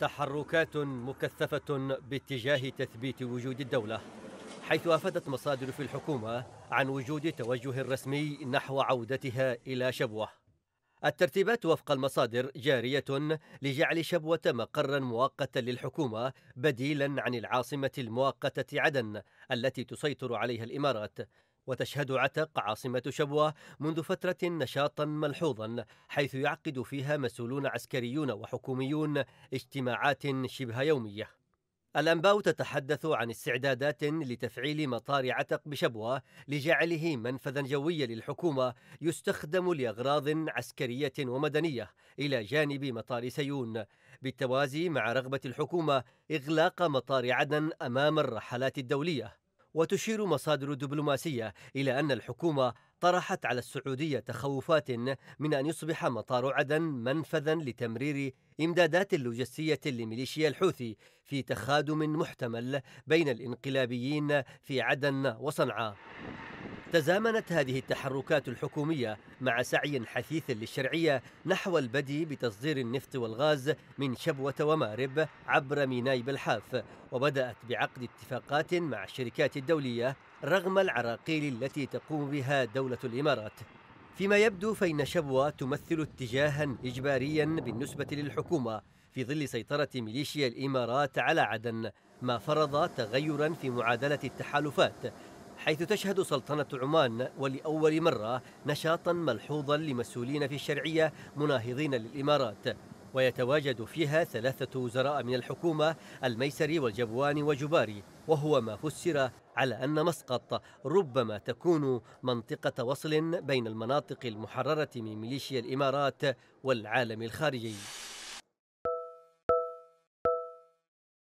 تحركات مكثفة باتجاه تثبيت وجود الدولة حيث أفادت مصادر في الحكومة عن وجود توجه رسمي نحو عودتها إلى شبوة. الترتيبات وفق المصادر جارية لجعل شبوة مقرا مؤقتا للحكومة بديلا عن العاصمة المؤقتة عدن التي تسيطر عليها الإمارات. وتشهد عتق عاصمة شبوة منذ فترة نشاطا ملحوظا حيث يعقد فيها مسؤولون عسكريون وحكوميون اجتماعات شبه يومية. الأنباء تتحدث عن استعدادات لتفعيل مطار عتق بشبوة لجعله منفذا جويا للحكومة يستخدم لأغراض عسكرية ومدنية إلى جانب مطار سيون. بالتوازي مع رغبة الحكومة إغلاق مطار عدن أمام الرحلات الدولية. وتشير مصادر دبلوماسية إلى أن الحكومة طرحت على السعودية تخوفات من أن يصبح مطار عدن منفذا لتمرير إمدادات لوجستية لميليشيا الحوثي في تخادم محتمل بين الانقلابيين في عدن وصنعاء. تزامنت هذه التحركات الحكومية مع سعي حثيث للشرعية نحو البدء بتصدير النفط والغاز من شبوة ومارب عبر ميناء بالحاف وبدأت بعقد اتفاقات مع الشركات الدولية رغم العراقيل التي تقوم بها دولة الإمارات. فيما يبدو فإن شبوة تمثل اتجاها إجباريا بالنسبة للحكومة في ظل سيطرة ميليشيا الإمارات على عدن ما فرض تغيرا في معادلة التحالفات حيث تشهد سلطنة عمان ولأول مرة نشاطا ملحوظا لمسؤولين في الشرعية مناهضين للإمارات. ويتواجد فيها ثلاثة وزراء من الحكومة الميسري والجبواني وجباري. وهو ما فسر على أن مسقط ربما تكون منطقة وصل بين المناطق المحررة من ميليشيا الإمارات والعالم الخارجي.